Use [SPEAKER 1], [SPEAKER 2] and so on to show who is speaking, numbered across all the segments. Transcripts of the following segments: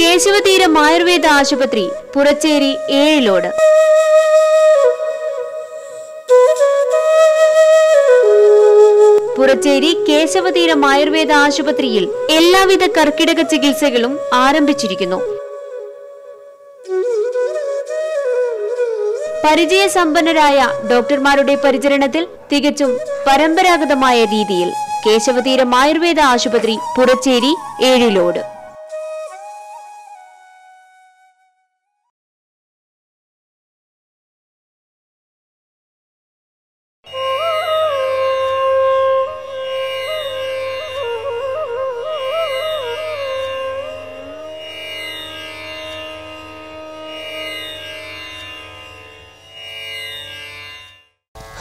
[SPEAKER 1] കേശവതീരം ആയുർവേദ ആശുപത്രി പുറച്ചേരി ഏഴിലോട്. പുറച്ചേരി കേശവതീരം ആയുർവേദ ആശുപത്രിയിൽ എല്ലാവിധ കർക്കിടക ചികിത്സകളും ആരംഭിച്ചിരിക്കുന്നു. പരിചയസമ്പന്നരായ ഡോക്ടർമാരുടെ പരിചരണത്തിൽ തികച്ചും പരമ്പരാഗതമായ രീതിയിൽ കേശവതീരം ആയുർവേദ ആശുപത്രി പുറച്ചേരി ഏഴിലോട്.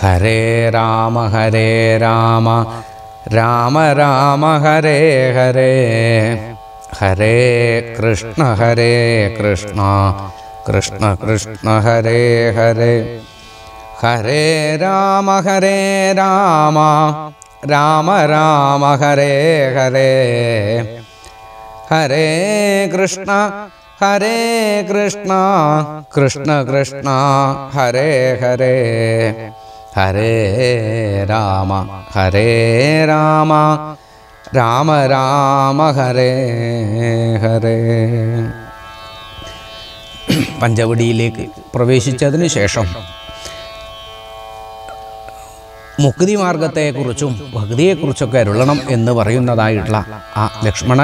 [SPEAKER 2] ഹരേ രാമ ഹരേ രാമ. രാമ രാമ ഹരേ ഹരേ. ഹരേ കൃഷ്ണ ഹരേ കൃഷ്ണ. കൃഷ്ണ കൃഷ്ണ ഹരേ ഹരേ. ഹരേ രാമ ഹരേ രാമ. രാമ രാമ ഹരേ ഹരേ. ഹരേ കൃഷ്ണ ഹരേ കൃഷ്ണ. കൃഷ്ണ കൃഷ്ണ ഹരേ ഹരേ. ഹരേ രാമ ഹരേ രാമ. രാമ രാമ ഹരേ ഹരേ. പഞ്ചവടിയിലേക്ക് പ്രവേശിച്ചതിന് ശേഷം മുക്തി മാർഗത്തെക്കുറിച്ചും ഭക്തിയെക്കുറിച്ചൊക്കെ അരുളണം എന്ന് പറയുന്നതായിട്ടുള്ള ആ ലക്ഷ്മണ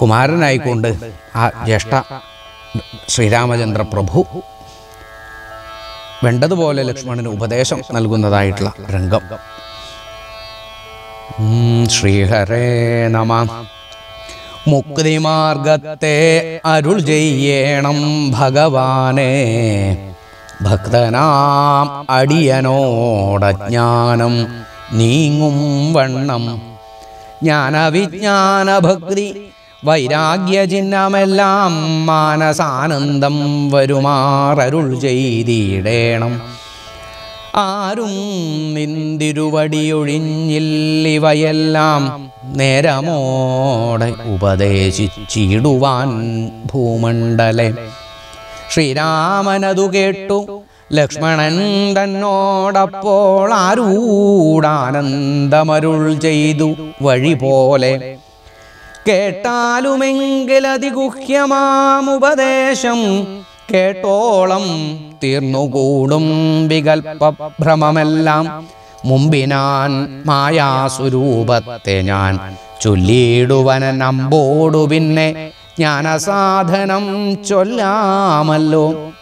[SPEAKER 2] കുമാരനായിക്കൊണ്ട് ആ ജ്യേഷ്ഠ ശ്രീരാമചന്ദ്ര പ്രഭു വേണ്ടതുപോലെ ലക്ഷ്മണന് ഉപദേശം നൽകുന്നതായിട്ടുള്ള രംഗം. ശ്രീഹരേ നമ. മുക്തിമാർഗത്തെ അരുൾ ചെയ്യണം ഭഗവാനെ. ഭക്തനാം അടിയനോടജ്ഞാനം നീങ്ങും വണ്ണം. ജ്ഞാനവിജ്ഞാന ഭക്തി വൈരാഗ്യ ചിഹ്നമെല്ലാം മാനസാനന്ദം വരുമാറരുൾ ചെയ്തിടേണം. ആരും നിന്തിരുവടിയൊഴിഞ്ഞില്ലിവയെല്ലാം നേരമോടെ ഉപദേശിച്ചിടുവാൻ ഭൂമണ്ഡലെ. ശ്രീരാമനതു കേട്ടു ലക്ഷ്മണൻ തന്നോടപ്പോൾ ആരൂടാനന്ദമരുൾ ചെയ്തു വഴി പോലെ കേട്ടാലുമെങ്കിലതിഗുഹ്യമാമുപദേശം കേട്ടോളം തീർന്നുകൂടും വികൽപ്പഭ്രമമെല്ലാം. മുമ്പിനാൻ മായാസ്വരൂപത്തെ ഞാൻ ചൊല്ലിയിടുവന നമ്പോടു പിന്നെ ജ്ഞാനസാധനം ചൊല്ലാമല്ലോ.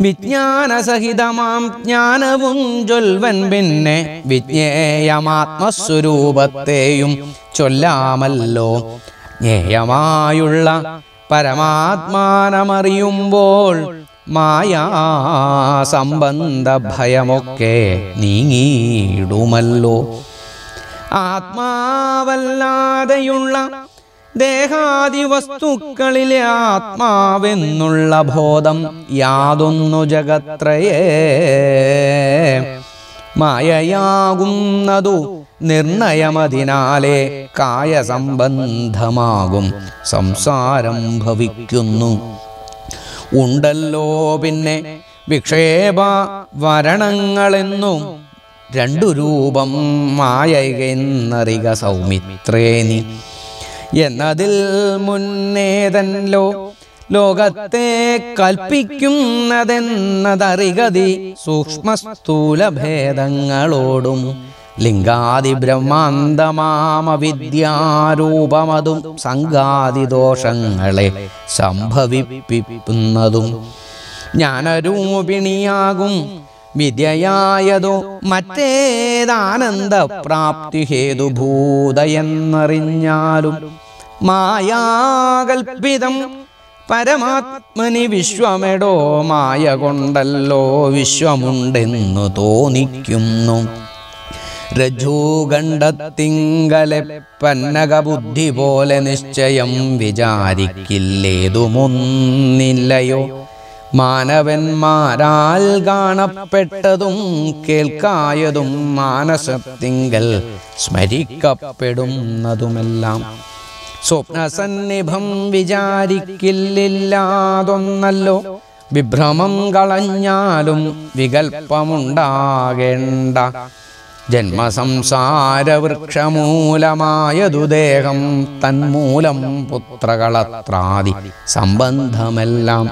[SPEAKER 2] വിജ്ഞാനസഹിതമാം ജ്ഞാനവും ചൊൽവൻ പിന്നെ വിജ്ഞേയമാത്മസ്വരൂപത്തെയും ചൊല്ലാമല്ലോ. ജ്ഞേയമായുള്ള പരമാത്മാനമറിയുമ്പോൾ മായാ സംബന്ധ ഭയമൊക്കെ നീങ്ങിയിടുമല്ലോ. ആത്മാവല്ലാതെയുള്ള ദേഹാദി വസ്തുക്കളിലെ ആത്മാവെന്നുള്ള ബോധം യാതൊന്നു ജഗത്രയേ. മായയാകുന്നതു നിർണയമതിനാലെ കായസംബന്ധമാകും സംസാരം ഭവിക്കുന്നു. ഉണ്ടല്ലോ പിന്നെ വിക്ഷേപ വരണങ്ങളെന്നും രണ്ടു രൂപം മായകെന്നറിക സൗമിത്രേ നീ എന്നതിൽ മുന്നേതല്ലോ. ലോകത്തെ കൽപ്പിക്കുന്നതെന്നതറികതി സൂക്ഷ്മസ്ഥൂലഭേദങ്ങളോടും ലിംഗാദി ബ്രഹ്മാന്തമാമവിദ്യാരൂപമതും സംഘാതിദോഷങ്ങളെ സംഭവിപ്പിക്കുന്നതും. ജ്ഞാനരൂപിണിയാകും വിദ്യയായതോ മറ്റേതാനന്ദപ്രാപ്തി ഹേതുഭൂതയെന്നറിഞ്ഞാലും മായാകൽപിതം പരമാത്മനി വിശ്വമെടോ മായ കൊണ്ടല്ലോ വിശ്വമുണ്ടെന്നു തോന്നിക്കുന്നു. രജ്ജൂഗണ്ഡത്തിങ്കലെ പന്നകബുദ്ധി പോലെ നിശ്ചയം വിചാരിക്കില്ലേതുമൊന്നില്ലയോ? മാനവന്മാരാൽ കാണപ്പെട്ടതും കേൾക്കായതും മാനസത്തിങ്കൽ സ്മരിക്കപ്പെടുന്നതുമെല്ലാം. സ്വപ്നസന്നിഭം വിചാരിക്കില്ലാതൊന്നല്ലോ വിഭ്രമം കളഞ്ഞാലും വികൽപ്പമുണ്ടാകേണ്ട. ജന്മസംസാരവൃക്ഷമൂലമായതു ദേഹം തന്മൂലം പുത്രകളത്രാദി. സംബന്ധമെല്ലാം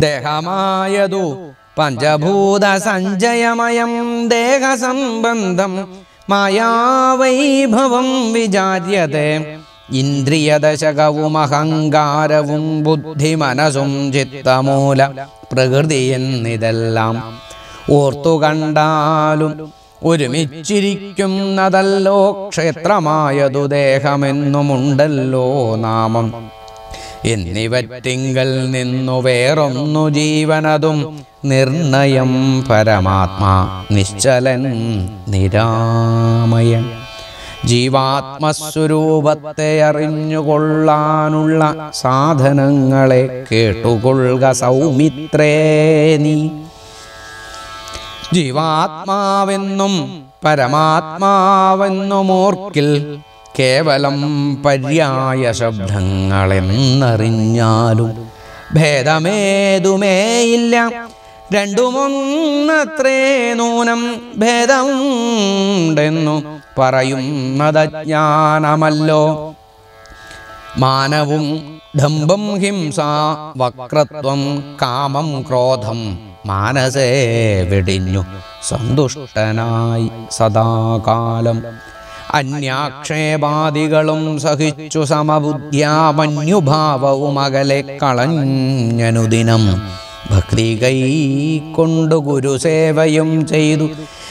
[SPEAKER 2] ദേഹമായതു. പഞ്ചഭൂത സഞ്ജയമയം ദേഹസംബന്ധം മായാവൈഭവം വിചാര്യത്തെ ഇന്ദ്രിയദശകവും അഹങ്കാരവും ബുദ്ധി മനസ്സും ചിത്തമൂല പ്രകൃതി എന്നിതെല്ലാം ഓർത്തു കണ്ടാലും ഒരുമിച്ചിരിക്കുന്നതല്ലോ ക്ഷേത്രമായതു ദേഹമെന്നുമുണ്ടല്ലോ നാമം. എന്നിവറ്റിങ്കൽ നിന്നു വേറൊന്നു ജീവനതും നിർണയം പരമാത്മാ നിശ്ചലൻ നിരാമയൻ. ജീവാത്മസ്വരൂപത്തെ അറിഞ്ഞുകൊള്ളാനുള്ള സാധനങ്ങളെ കേട്ടുകൊള്ളുക സൗമിത്രേ നീ. ജീവാത്മാവെന്നും പരമാത്മാവെന്നും ഓർക്കിൽ കേവലം പര്യായ ശബ്ദങ്ങളെന്നറിഞ്ഞാലും ഭേദമേതുമേയില്ല. രണ്ടുമൊന്നത്രേ നൂനം ഭേദമുണ്ടെന്നു പറയുന്നതജ്ഞാനമല്ലോ. മാനവും ഡംബം ഹിംസ വക്രത്വം കാമം ക്രോധം മാനസേ വെടിഞ്ഞു സന്തുഷ്ടനായി സദാകാലം. അന്യാക്ഷേപാദികളും സഹിച്ചു സമബുദ്ധ്യാമന്യുഭാവവും അകലെ കളഞ്ഞനുദിനം. ഭക്തി കൈ കൊണ്ടു ഗുരുസേവയും ചെയ്തു.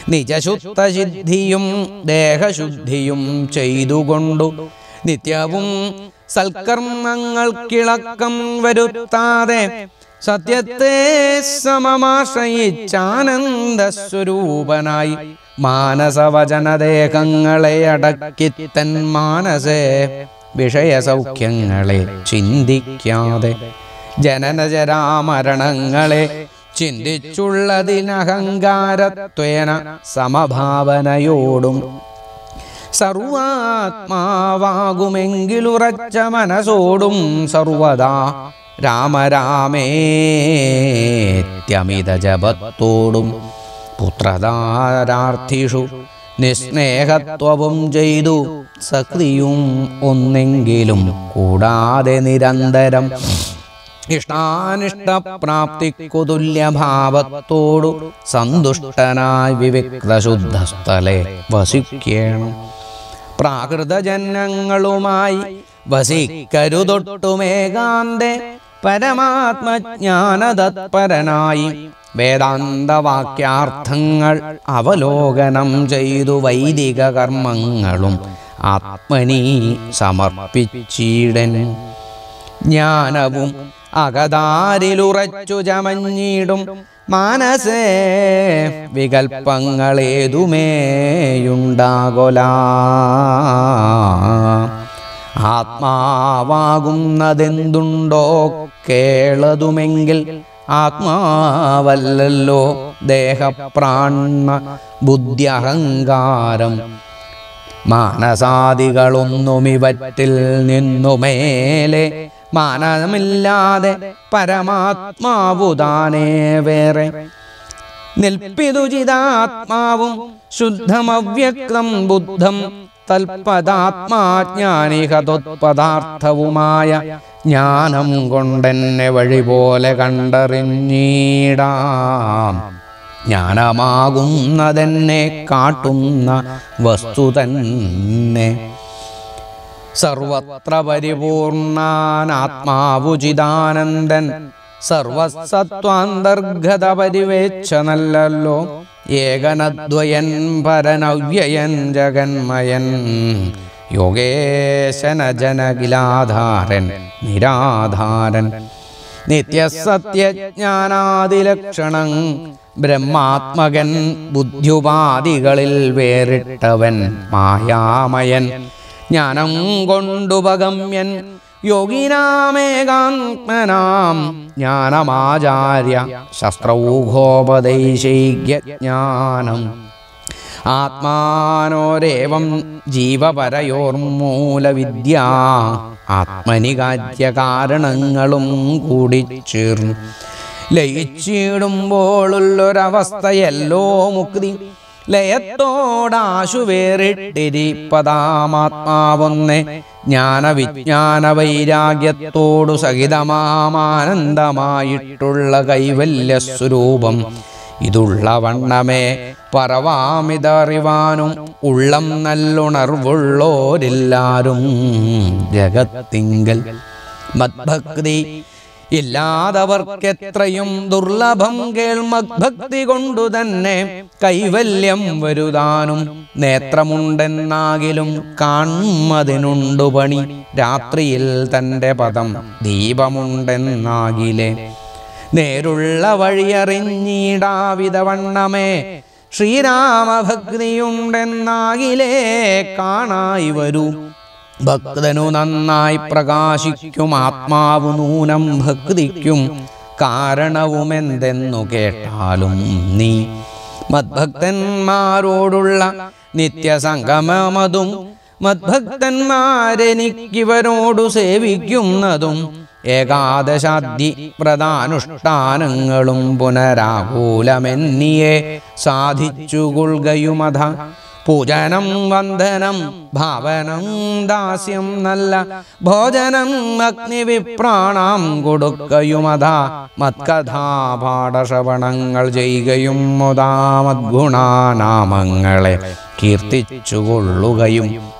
[SPEAKER 2] നിജശുദ്ധസിദ്ധിയും ദേഹശുദ്ധിയും ചെയ്തുകൊണ്ടു. നിത്യവും സൽക്കർമ്മങ്ങൾക്കിളക്കം വരുത്താതെ സത്യത്തെ സമമാശ്രയിച്ചാനന്ദസ്വരൂപനായി. മാനസവചനദേഹങ്ങളെ അടക്കിത്തൻ മാനസേ വിഷയസൗഖ്യങ്ങളെ ചിന്തിക്കാതെ ജനനജരാമരണങ്ങളെ ചിന്തിച്ചുള്ളതിനഹങ്കാരത്വേന സമഭാവനയോടും സർവാത്മാവാകുമെങ്കിലുറച്ച മനസ്സോടും സർവദാ രാമരാമേത്യമിത ജപത്തോടും പുത്രധാരാർത്ഥിഷു നിസ്നേഹത്വവും ചെയ്തു. സക്രിയും ഒന്നെങ്കിലും കൂടാതെ നിരന്തരം ഇഷ്ടാനിഷ്ടപ്രാപ്തിക്കുതുല്യഭാവത്തോടു സന്തുഷ്ടനായി വിവിക്തശുദ്ധസ്ഥലെ വസിക്കണം. പ്രാകൃതജന്യങ്ങളുമായി വസിക്കരുതൊട്ടുമേകാന്തെ പരമാത്മജ്ഞാനതത്പരനായി വേദാന്തവാക്യാർത്ഥങ്ങൾ അവലോകനം ചെയ്തു വൈദിക കർമ്മങ്ങളും ആത്മനി സമർപ്പിച്ചിടൻ. ജ്ഞാനവും അകതാരിലുറച്ചു ചമഞ്ഞിടും മാനസേ വികൽപ്പങ്ങളേതുമേയുണ്ടാകൊല. ആത്മാവാകുന്നതെന്തുണ്ടോ കേളതുമെങ്കിൽ ആത്മാവല്ലല്ലോ ദേഹപ്രാണ ബുദ്ധ്യഹങ്കാരം. മാനസാദികളൊന്നുമിവറ്റിൽ നിന്നുമേലെ മാനമില്ലാതെ പരമാത്മാവുതാനേ വേറെ. നിൽപ്പിതുചിതാത്മാവും ശുദ്ധമവ്യക്തം ബുദ്ധം തൽപദാത്മാജ്ഞാനിക തൊത്പദാർത്ഥവുമായ ജ്ഞാനം കൊണ്ടെന്നെ വഴി പോലെ കണ്ടറിഞ്ഞിടാം. ജ്ഞാനമാകുന്നതെന്നെ കാട്ടുന്ന വസ്തുതന്നെ. സർവത്ര പരിപൂർണാനാത്മാവുചിതാനന്ദൻ സർവസത്വാന്തർഗത പരിവേച്ഛ നല്ലല്ലോ. ഏകനദ്വയൻ പരനവ്യയൻ ജഗന്മയൻ യോഗേശന ജനകിലാധാരൻ നിരാധാരൻ. നിത്യസത്യജ്ഞാനാദിലക്ഷണം ബ്രഹ്മാത്മകൻ ബുദ്ധ്യുപാധികളിൽ വേറിട്ടവൻ മായാമയൻ. ജ്ഞാനം കൊണ്ടുപഗമ്യൻ യോഗിനാമേകാത്മനാം ജ്ഞാനമാചാര്യ ശസ്ത്രൗഘോപദേശൈക്യജ്ഞാനം ആത്മാനോരേവം ജീവപരയോർമൂലവിദ്യ ആത്മനി കാര്യകാരണങ്ങളും കൂടി ചേർന്നു. ലയിച്ചിടുമ്പോഴുള്ളൊരവസ്ഥയല്ലോ മുക്തി. ലയത്തോടാശു വേറിട്ടിരിപ്പതാമാത്മാവൊന്നെ ജ്ഞാനവിജ്ഞാന വൈരാഗ്യത്തോടു സഹിതമാമാനന്ദമായിട്ടുള്ള കൈവല്യ സ്വരൂപം ഇതുള്ള വണ്ണമേ പറവാമിതറിവാനും ഉള്ളം നല്ലുണർവുള്ളോരെല്ലാരും ജഗത്തിങ്കൽ. മദ്ഭക്തി ഇല്ലാതവർക്കെത്രയും ദുർലഭം കേൾമദ്ഭക്തി കൊണ്ടു തന്നെ കൈവല്യം വരുതാനും നേത്രമുണ്ടെന്നാകിലും കാൺമതിനുണ്ടു പണി. രാത്രിയിൽ തന്റെ പദം ദീപമുണ്ടെന്നാകിലെ. നേരുള്ള വഴിയറിഞ്ഞിടാവിതവണ്ണമേ ശ്രീരാമഭക്തിയുണ്ടെന്നാകിലേ കാണായി വരൂ. ഭക്തനു നന്നായി പ്രകാശിക്കും ആത്മാവു നൂനം ഭക്തിക്കും. കാരണവുമെന്തെന്നു കേട്ടാലും നീ മദ്ഭക്തന്മാരോടുള്ള നിത്യസംഗമമതും മദ്ഭക്തന്മാരെനിക്കിവരോടു സേവിക്കുന്നതും ഏകാദശാദ്യ പ്രധാനുഷ്ഠാനങ്ങളും പുനരാകൂലമെന്നിയെ സാധിച്ചുകൊള്ളുകയുമത. പൂജനം വന്ദനം ഭാവനം ദാസ്യം നല്ല ഭോജനം അഗ്നിവിപ്രാണാം കൊടുക്കയുമതാ. മത്കഥാപാഠശ്രവണങ്ങൾ ചെയ്യുകയും മുതാ മദ്ഗുണാനാമങ്ങളെ കീർത്തിച്ചുകൊള്ളുകയും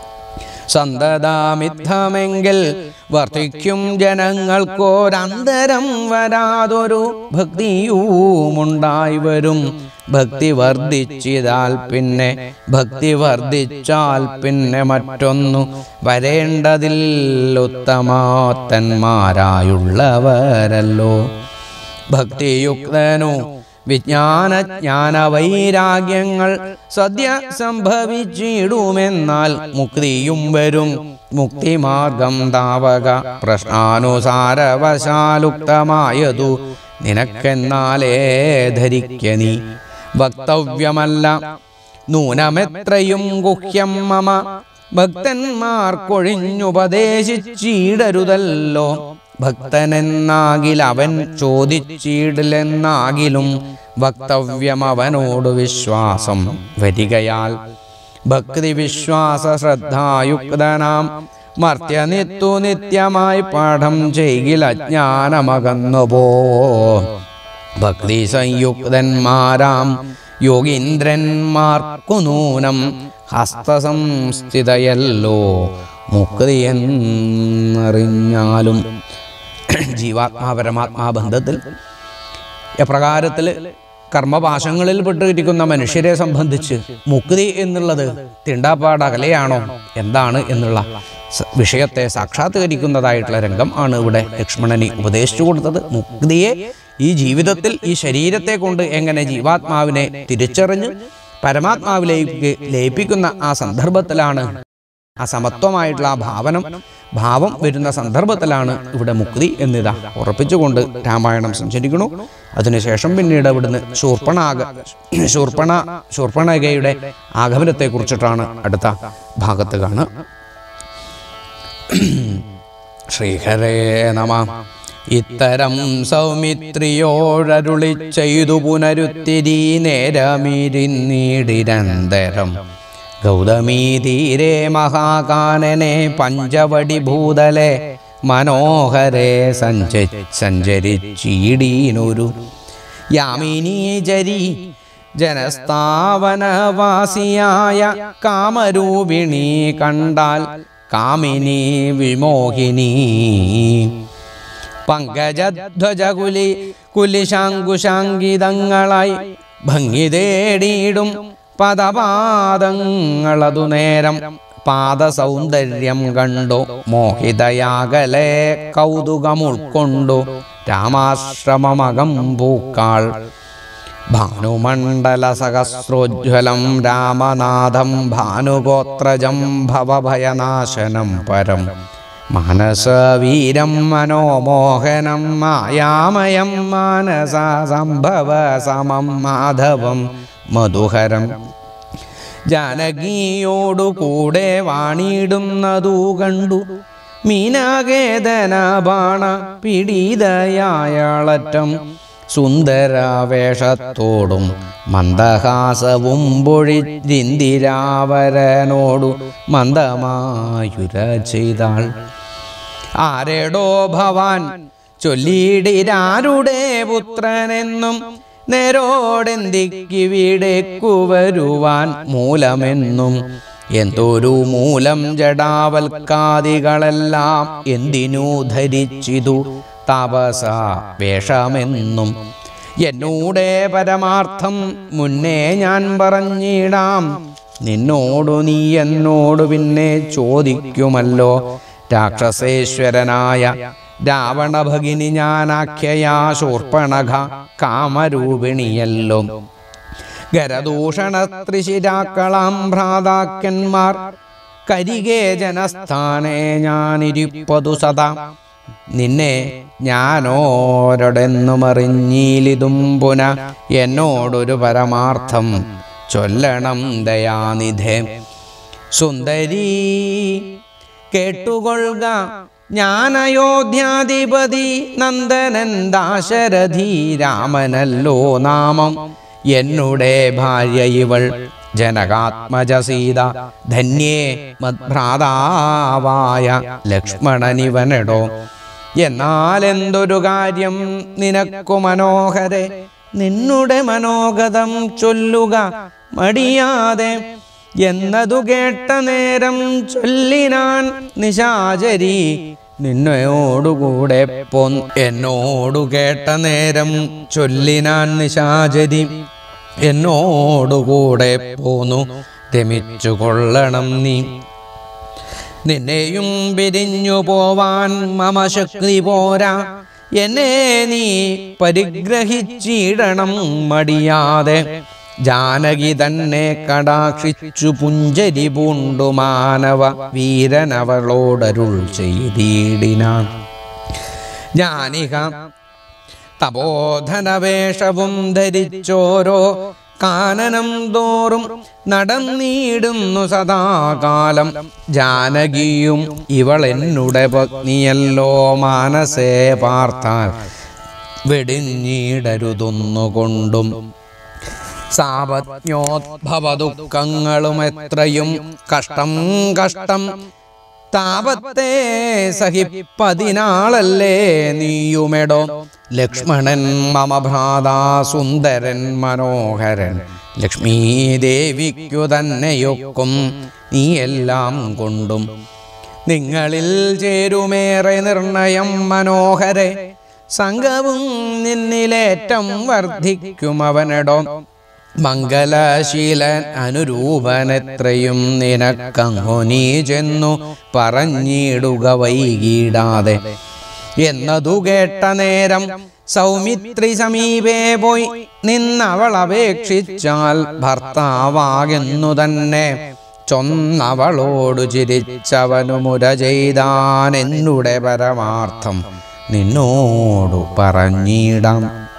[SPEAKER 2] സന്തതാമിത്തമെങ്കിൽ വർദ്ധിക്കും ജനങ്ങൾക്കോരന്തരം വരാതൊരു ഭക്തിയുമുണ്ടായി വരും. ഭക്തി വർദ്ധിച്ചാൽ പിന്നെ ഭക്തി വർദ്ധിച്ചാൽ പിന്നെ മറ്റൊന്നു വരേണ്ടതിൽ ഉത്തമാത്തന്മാരായുള്ളവരല്ലോ. ഭക്തിയുക്തനു വിജ്ഞാനജ്ഞാന വൈരാഗ്യങ്ങൾ സദ്യ സംഭവിച്ചിടുമെന്നാൽ മുക്തിയും വരും. മുക്തിമാർഗം താവക പ്രശ്നാനുസാരവശാലുക്തമായതു. നിനക്കെന്നാലേ ധരിക്ക നീ. വക്തവ്യമല്ല. നൂനമെത്രയും ഗുഹ്യം മമ. ഭക്തന്മാർക്കൊഴിഞ്ഞുപദേശിച്ചിടരുതല്ലോ. ഭക്തനെന്നാകിൽ അവൻ ചോദിച്ചിടില്ലെന്നാകിലും വക്തവ്യം അവനോട് വിശ്വാസം വരികയാൽ ഭക്തി വിശ്വാസ ശ്രദ്ധായുക്തനാം മർത്യനിത്തു നിത്യമായി പാഠം ചെയ്യിൽ അജ്ഞാനമകന്നുപോ. ഭക്തി സംയുക്തന്മാരാം യോഗീന്ദ്രന്മാർക്കു നൂനം ഹസ്തസംസ്ഥിതയല്ലോ. മുക്തി എന്നറിഞ്ഞാലും ജീവാത്മാ പരമാത്മാ ബന്ധത്തിൽ എപ്രകാരത്തിൽ കർമ്മപാശങ്ങളിൽ പെട്ടിരിക്കുന്ന മനുഷ്യരെ സംബന്ധിച്ച് മുക്തി എന്നുള്ളത് തിണ്ടാപ്പാട് അകലെയാണോ എന്താണ് എന്നുള്ള വിഷയത്തെ സാക്ഷാത്കരിക്കുന്നതായിട്ടുള്ള രംഗം ആണ് ഇവിടെ ലക്ഷ്മണനെ ഉപദേശിച്ചു കൊടുത്തത്. മുക്തിയെ ഈ ജീവിതത്തിൽ ഈ ശരീരത്തെ കൊണ്ട് എങ്ങനെ ജീവാത്മാവിനെ തിരിച്ചറിഞ്ഞ് പരമാത്മാവിലേക്ക് ലയിപ്പിക്കുന്ന ആ സന്ദർഭത്തിലാണ് ആ സമത്വമായിട്ടുള്ള ആ ഭാവനം ഭാവം വരുന്ന സന്ദർഭത്തിലാണ് ഇവിടെ മുക്തി എന്നിതാ. ഉറപ്പിച്ചുകൊണ്ട് രാമായണം സഞ്ചരിക്കണു അതിനുശേഷം പിന്നീട് ഇവിടുന്ന് ശൂർപ്പണാക ശൂർപ്പണ ശൂർപ്പണകയുടെ ആഗമനത്തെ കുറിച്ചിട്ടാണ് അടുത്ത ഭാഗത്ത് കാണുക. ശ്രീഹരേ നമ. ഇത്തരം സൗമിത്രിയോടരുളി ചെയ്തു പുനരുത്തിരി നേരമിരിന്നീടിരന്തരം ഗൗതമീ തീരെ മഹാകാനനെ പഞ്ചവടി ഭൂതലെ മനോഹരെ സഞ്ച സഞ്ചരിച്ചീടീനൊരു യാമിനി ജരി ജനസ്ഥാവനവാസിയായ കാമരൂപിണി കണ്ടാൽ കാമിനി വിമോഹിനി. പങ്കജധ്വജകുലി കുലിശാങ്കുശാങ്കിതങ്ങളായി ഭംഗി തേടിയിടും പദപാദങ്ങളതു നേരം പാദസൗന്ദര്യം കണ്ടു. മോഹിതയാകലെ കൗതുകമുൾക്കൊണ്ടു. രാമാശ്രമമകം പൂക്കാൾ. ഭാനുമണ്ഡല സഹസ്രോജ്വലം രാമനാഥം ഭാനുഗോത്രജം ഭവഭയനാശനം പരം. മാനസവീരം മനോമോഹനം മായാമയം മാനസ സംഭവ സമം മാധവം. മധുഹരം. ജാനകിയോടു കൂടെ കണ്ടു. മീനാകേതന ബാണ പിടിതയായാളറ്റം. സുന്ദരാവേഷത്തോടും മന്ദഹാസവും പൊഴിന്തിരാവരനോടു മന്ദമായുര ചെയ്താൾ. ആരെടോ ഭവാൻ ചൊല്ലിയിടിരാരുടെ പുത്രനെന്നും നേരോടെന്തിക്കിവിടേക്കു വരുവാൻ മൂലമെന്നും എന്തൊരു മൂലം ജടാവൽക്കാദികളെല്ലാം എന്തിനു ധരിച്ചിതു താപസ വേഷമെന്നും. എന്നൂടെ പരമാർത്ഥം മുന്നേ ഞാൻ പറഞ്ഞിടാം. നിന്നോടു നീ എന്നോടു പിന്നെ ചോദിക്കുമല്ലോ. രാക്ഷസേശ്വരനായ രാവണഭഗിനി ഞാനാഖ്യയാ ശൂർപ്പണഖ കാമരൂപിണിയല്ലോ. ഗരദൂഷണ ത്രിശിരാക്കളാം ഭ്രാതാക്കന്മാർ കരികേ ജനസ്ഥാനേ ഞാനിരിപ്പതു സദാ. നിന്നെ ഞാനോരോടെന്നുമറിഞ്ഞീലിതും പുന എന്നോടൊരു പരമാർത്ഥം ചൊല്ലണം ദയാനിധേ. സുന്ദരീ കേട്ടുകൊള്ളുക ഞാൻ അയോധ്യാധിപതി നന്ദനൻ ദാശരഥി രാമനല്ലോ നാമം. എന്നുടെ ഭാര്യ ഇവൾ ജനകാത്മജ സീത ധന്യേ മദ്ഭ്രാതാവായ ലക്ഷ്മണനിവനെടോ. എന്നാൽ എന്തൊരു കാര്യം നിനക്കു മനോഹരെ. നിന്നുടെ മനോഗതം ചൊല്ലുക മടിയാതെ എന്നതു കേട്ട നേരം ചൊല്ലിനാൻ നിശാചരി. നിന്നയോടുകൂടെ പോൻ എന്നോടു കേട്ട നേരം ചൊല്ലിനാൻ നിശാചരി. എന്നോടുകൂടെ പോന്നു രമിച്ചു കൊള്ളണം നീ. നിന്നെയും പിരിഞ്ഞു പോവാൻ മമ ശക്തി പോരാ. എന്നെ നീ പരിഗ്രഹിച്ചിടണം മടിയാതെ. ജാനകി തന്നെ കടാക്ഷിച്ചു പുഞ്ചരി പൂണ്ടു മാനവ വീരനവളോടരുൾ ചെയ്തിടിനാൻ ജാനിക തപോധനവേഷവും ധരിച്ചോരോ കാനനം തോറും നടന്നിടുന്നു സദാകാലം. ജാനകിയും ഇവൾ എന്നുടെ പത്നിയല്ലോ മാനസേ പാർത്താൽ വെടിഞ്ഞിടരുതൊന്നുകൊണ്ടും സാപജ്ഞോദ്ഭവ ദുഃഖങ്ങളും എത്രയും കഷ്ടം കഷ്ടം. താപത്തെ സഹിപ്പതിനാളല്ലേ നീയുമെടോ. ലക്ഷ്മണൻ മമ ഭ്രാതാ സുന്ദരൻ മനോഹരൻ. ലക്ഷ്മീ ദേവിക്കു തന്നെയൊക്കും നീ എല്ലാം കൊണ്ടും. നിങ്ങളിൽ ചേരുമേറെ നിർണയം മനോഹരെ. സംഘവും നിന്നിലേറ്റം വർദ്ധിക്കും അവനെടോ മംഗലശീലൻ അനുരൂപനെത്രയും നിനക്കങ്ങു നീ ചെന്നു പറഞ്ഞിടുക വൈകിടാതെ. എന്നതു കേട്ട നേരം സൗമിത്രി സമീപേ പോയി നിന്നവൾ അപേക്ഷിച്ചാൽ ഭർത്താവാകുന്നു തന്നെ. ചൊന്നവളോടു ചിരിച്ചവനു മുര ചെയ്താൻ എന്നുടെ പരമാർത്ഥം നിന്നോടു പറഞ്ഞിടാം.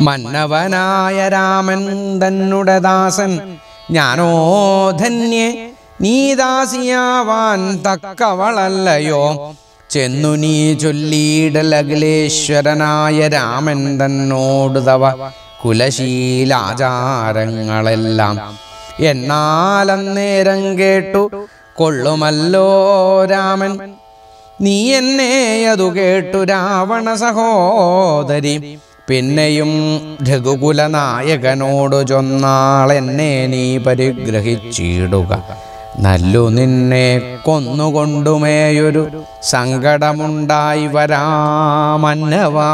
[SPEAKER 2] മന്നവനായ രാമൻ തന്നുടെ ദാസൻ. ഞാനോ ധന്യേ നീ ദാസിയാവാൻ തക്കവളല്ലയോ? ചെന്നു നീ ചൊല്ലിയിടലഖിലേശ്വരനായ രാമൻ തന്നോട് തവ കുലശീലാചാരങ്ങളെല്ലാം. എന്നാലന്നേരം കേട്ടു കൊള്ളുമല്ലോ രാമൻ. നീ എന്നെ അതു കേട്ടു രാവണ സഹോദരി. പിന്നെയും രഘുകുലനായകനോട് ചൊന്നാളെന്നെ നീ പരിഗ്രഹിച്ചിടുക. നല്ലു നിന്നെ കൊന്നുകൊണ്ടുമേയൊരു സങ്കടമുണ്ടായി വരാമന്നവാ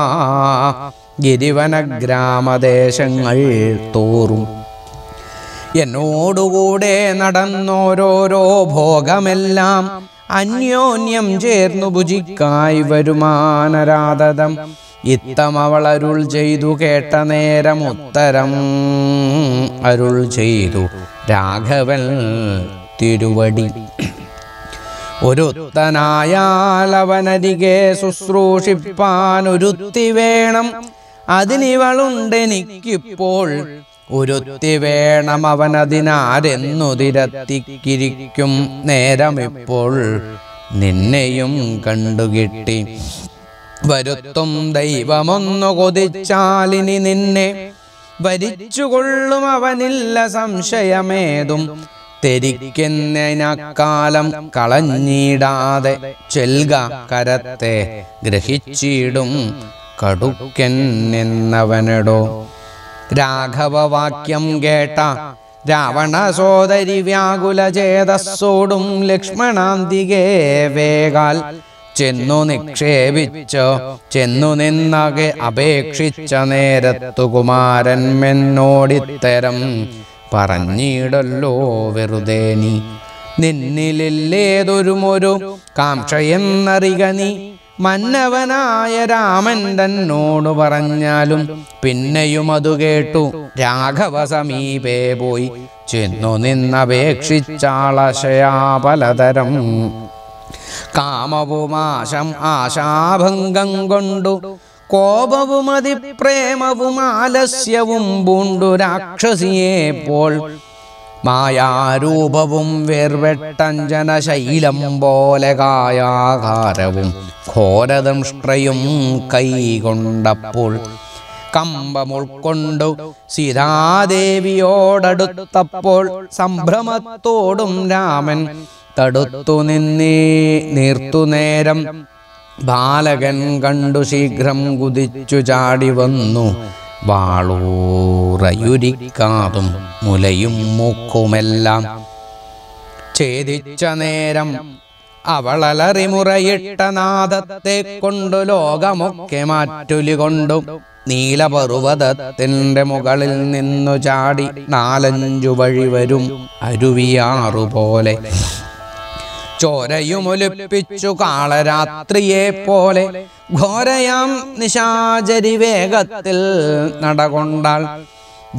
[SPEAKER 2] ഗിരിവന ഗ്രാമദേശങ്ങൾ തോറും. എന്നോടുകൂടെ നടന്നോരോരോ ഭോഗമെല്ലാം അന്യോന്യം ചേർന്നു ഭുജിക്കായി വരുമാനരാധതം ഇത്തം അവൾ അരുൾ ചെയ്തു കേട്ട നേരം ഉത്തരം അരുൾ ചെയ്തു. രാഘവൻ തിരുവടി. ഒരുത്തനായാലവനരികെ ശുശ്രൂഷിപ്പാനൊരുത്തി വേണം. അതിനിവളുണ്ടെനിക്കിപ്പോൾ ഒരുത്തി വേണം. അവനതിനാരെന്നു തിരത്തിക്കിരിക്കും നേരമിപ്പോൾ നിന്നെയും കണ്ടുകിട്ടി. വരുത്തും ദൈവമൊന്നു കൊതിച്ചാലിനി നിന്നെ. വരിച്ചുകൊള്ളും അവനില്ല സംശയമേതും തെരിക്കുന്നതിനക്കാലം കളഞ്ഞിടാതെ ചെൽക കരത്തെ ഗ്രഹിച്ചിടും. എന്നവനടോ രാഘവവാക്യം കേട്ട രാവണ സോദരി വ്യാകുല ചേതസ്സോടും ലക്ഷ്മണാന്തികേ വേഗാൽ ചെന്നു നിക്ഷേപിച്ച്? ചെന്നു നിന്നകെ അപേക്ഷിച്ച നേരത്തു കുമാരൻ മെന്നോടിത്തരം പറഞ്ഞിടല്ലോ വെറുതെ നീ. നിന്നിലില്ലേതൊരുമൊരു കാംക്ഷയെന്നറിക നീ. മന്നവനായ രാമൻ തന്നോട് പറഞ്ഞാലും പിന്നെയും അതു കേട്ടു. രാഘവ സമീപേ പോയി. ചെന്നു നിന്നപേക്ഷിച്ചാളശയാ പലതരം കാമവുമാശം ആശാഭംഗം കൊണ്ടു കോപവും അതിപ്രേമവും ആലസ്യവും പൂണ്ടു രാക്ഷസിയെ പോൾ മായാരൂപവും വേർവെട്ടഞ്ജന ശൈലം പോലെ കായാകാരവും ഘോരദംഷ്ട്രയും കൈകൊണ്ടപ്പോൾ കമ്പമുൾക്കൊണ്ടു സീതാദേവിയോടടുത്തപ്പോൾ സംഭ്രമത്തോടും രാമൻ തടുത്തു നിന്നീ നീർത്തു നേരം ബാലകൻ കണ്ടു ശീഘ്രം കുതിച്ചു ചാടി വന്നു. വാളൂറയുരിക്കാതും മുലയും മൂക്കുമെല്ലാം ഛേദിച്ച നേരം അവളലറിമുറയിട്ട നാദത്തെ കൊണ്ടു ലോകമൊക്കെ മാറ്റുലി കൊണ്ടു നീലപർവതത്തിന്റെ മുകളിൽ നിന്നു ചാടി നാലഞ്ചു വഴി വരും അരുവിയാറുപോലെ. ചോരയുമൊലിപ്പിച്ചു കാളരാത്രിയെ പോലെ ഘോരയാം നിശാചരി വേഗത്തിൽ നടകൊണ്ടാൾ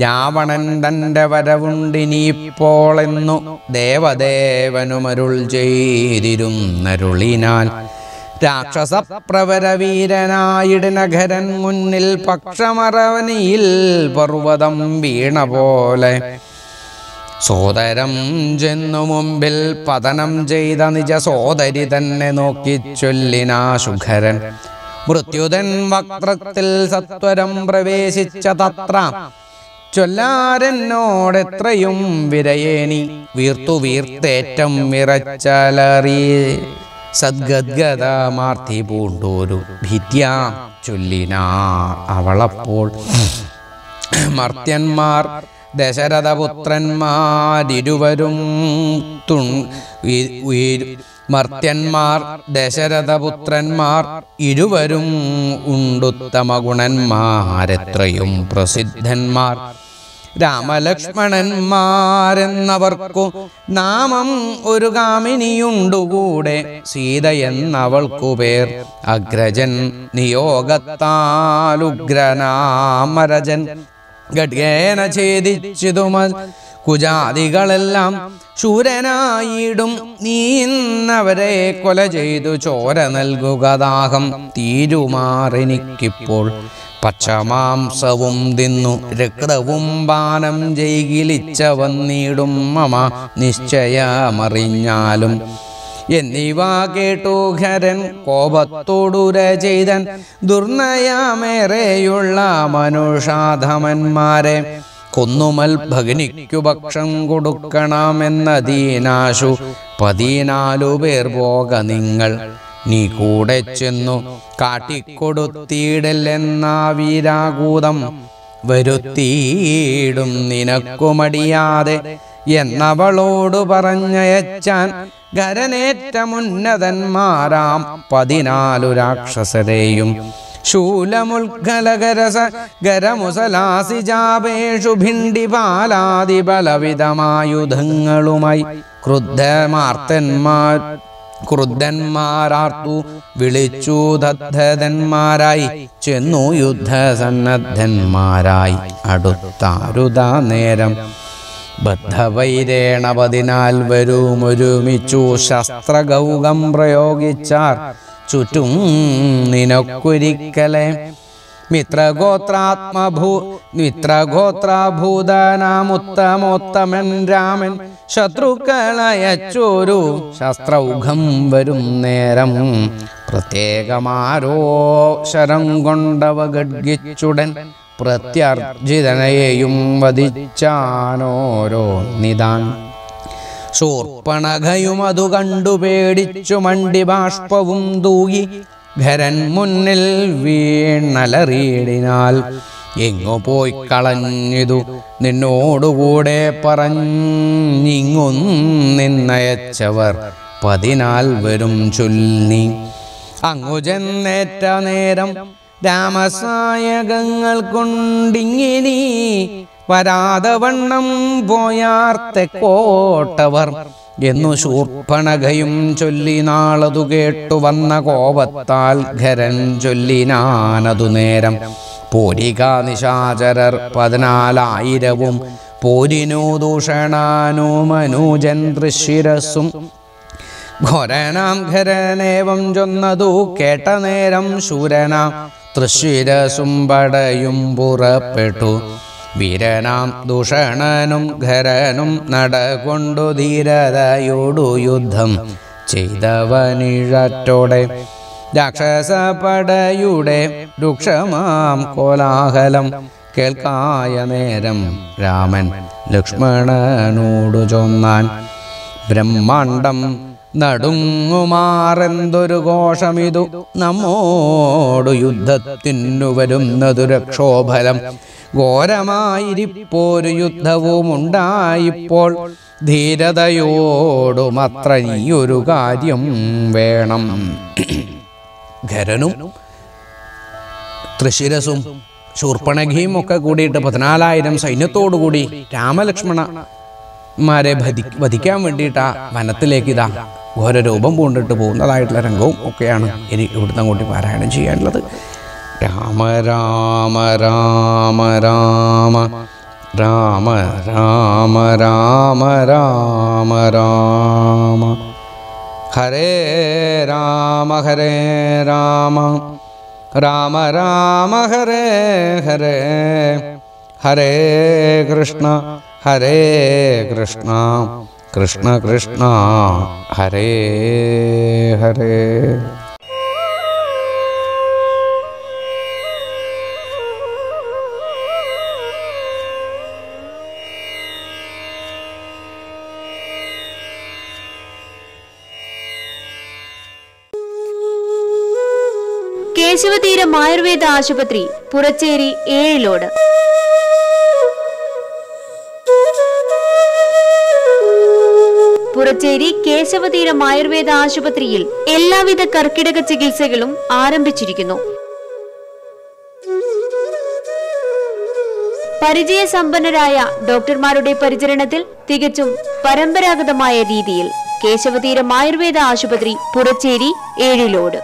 [SPEAKER 2] രാവണൻ തന്റെ വരവുണ്ടിനിപ്പോളെന്നു ദേവദേവനുമരുൾ ചെയ്തിരുന്നരുളിനാൽ രാക്ഷസ പ്രവരവീരനായിടനഘരൻ മുന്നിൽ പക്ഷമറവനിയിൽ പർവതം വീണ പോലെ സോദരം ചെന്നു മുമ്പിൽ പതനം ചെയ്ത നിജ സോദരി തന്നെ നോക്കി ചൊല്ലിനാ ശുഖരൻ. മൃത്യുതൻ വക്രത്തിൽ സത്വരം പ്രവേശിച്ച തത്ര. ചൊല്ലാരെന്നോടെത്രയും വിരയേനി വീർത്തു വീർത്തേറ്റം വിറച്ചലറി. സദ്ഗദ്ഗതമാർത്തി പൂണ്ടോരു ഭിത്യ ചൊല്ലിനാ അവളപ്പോൾ. മർത്യന്മാർ ദശരഥപുത്രന്മാരിരുവരും തുൺ മർത്യന്മാർ ദശരഥപുത്രന്മാർ ഇരുവരും ഉണ്ടുത്തമ ഗുണന്മാരെത്രയും പ്രസിദ്ധന്മാർ. രാമലക്ഷ്മണന്മാരെന്നവർക്കു നാമം ഒരു കാമിനിയുണ്ടുകൂടെ. സീതയെന്നവൾക്കു പേർ അഗ്രജൻ നിയോഗത്താലുഗ്രനാമരജൻ. ഖഡ്ഗേന ഛേദിച്ചിതുമ കുജാതികളെല്ലാം ശൂരനായിടും. നീന്നവരെ കൊല ചെയ്തു ചോര നൽകുക ദാഹം. തീരുമാറെനിക്കിപ്പോൾ പച്ചമാംസവും തിന്നു. രക്തവും പാനം ചെയ്കിലിച്ച വന്നിടും മമ നിശ്ചയമറിഞ്ഞാലും എന്നിവ കേട്ടു ഖരൻ കോപത്തോടുര ചെയ്തൻ ദുർനയാമേറെയുള്ള മനുഷാധമന്മാരെ. കൊന്നുമൽ ഭഗ്നിക്കു ഭക്ഷം കൊടുക്കണമെന്നതീനാശു പതിനാലു പേർ പോക നിങ്ങൾ. നീ കൂടെ ചെന്നു കാട്ടിക്കൊടുത്തിയിടലെന്നാ വീരാകൂതം വരുത്തിയിടും നിനക്കുമടിയാതെ എന്നവളോട് പറഞ്ഞയച്ചാൻ ഖരനേറ്റമുന്നതന്മാരാം പതിനാലു രാക്ഷസരെയും. ശൂലമുൽഖലകരസ ഗരമുസലാസിജാപേഷു ബലവിധമായുധങ്ങളുമായി ക്രുദ്ധമാർത്തന്മാർ ക്രുദ്ധന്മാരാർത്തു വിളിച്ചു ദദ്ധതന്മാരായി. ചെന്നു യുദ്ധസന്നദ്ധന്മാരായി. അടുത്താരുതാ നേരം ബദ്ധവൈരേണ പതിനാൽ വരുമൊരുമിച്ചു. ശസ്ത്രഗൗകം പ്രയോഗിച്ചാർ ചുറ്റും നിനക്കൊരിക്കലെ. മിത്രഗോത്രാത്മഭൂ മിത്രഗോത്രാഭൂതനാമുത്തമോത്തമൻ രാമൻ ശത്രുക്കളയച്ചോരു ശസ്ത്രൗഘം വരും നേരം. പ്രത്യേകമാരോ ശരം കൊണ്ടവ ഗഡ്ഗിച്ചുടൻ പ്രത്യർജിതനെയും വധിച്ചാനോരോ നിതാൻ ശൂർപ്പണകയും അതു കണ്ടു പേടിച്ചു മണ്ടി ബാഷ്പവും തൂകി ഖരൻ മുന്നിൽ വീണലറിയിടിനാൽ. എങ്ങു പോയി കളഞ്ഞിതു? നിന്നോടുകൂടെ പറഞ്ഞിങ്ങും നിന്നയച്ചവർ പതിനാൽ വരും ചൊല്ലി. അങ്ങു ചെന്നേറ്റ നേരം രാമസായകങ്ങൾ കൊണ്ടിങ്ങിനി വരാതെ വണ്ണം പോയാർത്തെ കോട്ടവർ എന്നു ശൂർപ്പണകയും ചൊല്ലി നാളതു കേട്ടു വന്ന കോപത്താൽ ഖരൻ ചൊല്ലിനാനതു നേരം. പോരിക നിശാചരർ പതിനാലായിരവും പോരിനു ദൂഷണാനുമനുജൻ തൃശിരസും ഘോരനാം ഖരനേവം ചൊന്നതു കേട്ട നേരം ശൂരനാം തൃശ്ശിരസും പടയും പുറപ്പെട്ടു. വീരനാം ദൂഷണനും ഖരനും നടകൊണ്ടു ധീരതയോടു യുദ്ധം ചെയ്തവനിഴറ്റോടെ. രാക്ഷസപടയുടെ രൂക്ഷമാം കോലാഹലം കേൾക്കായ നേരം രാമൻ ലക്ഷ്മണനോടു ചൊന്നാൻ. ബ്രഹ്മാണ്ടം നടുങ്ങുമാറെന്തൊരു ഘോഷമിതു. നമ്മോടു യുദ്ധത്തിനു വരുന്നതു രക്ഷോഫലം ഘോരമായിരിപ്പോരു യുദ്ധവും ഉണ്ടായിപ്പോൾ ധീരതയോടുമത്ര നീയൊരു കാര്യം വേണം. ഖരനും തൃശിരസും ശൂർപ്പണഖിയും ഒക്കെ കൂടിയിട്ട് പതിനാലായിരം സൈന്യത്തോടുകൂടി രാമലക്ഷ്മണ മാരെ വധി വധിക്കാൻ വേണ്ടിയിട്ട് വനത്തിലേക്ക് ഇതാ ഘോര രൂപം പൂണ്ടിട്ട് പോകുന്നതായിട്ടുള്ള രംഗവും ഒക്കെയാണ് ഇനി ഇവിടുന്ന് അങ്ങോട്ട് പാരായണം ചെയ്യാനുള്ളത്. രാമ രാമ രാമ രാമ രാമ രാമ രാമ രാമ രാമ. ഹരേ രാമ ഹരേ രാമ. രാമ രാമ ഹരേ ഹരേ. ഹരേ കൃഷ്ണ ഹരേ കൃഷ്ണ. കൃഷ്ണ കൃഷ്ണ ഹരേ ഹരേ.
[SPEAKER 1] കേശവതീരം ആയുർവേദ ആശുപത്രി പുറച്ചേരി ഏഴിലോട്. പുറച്ചേരി കേശവതീരം ആയുർവേദ ആശുപത്രിയിൽ എല്ലാവിധ കർക്കിടക ചികിത്സകളും ആരംഭിച്ചിരിക്കുന്നു. പരിചയസമ്പന്നരായ ഡോക്ടർമാരുടെ പരിചരണത്തിൽ തികച്ചും പരമ്പരാഗതമായ രീതിയിൽ കേശവതീരം ആയുർവേദ ആശുപത്രി പുറച്ചേരി ഏഴിലോട്.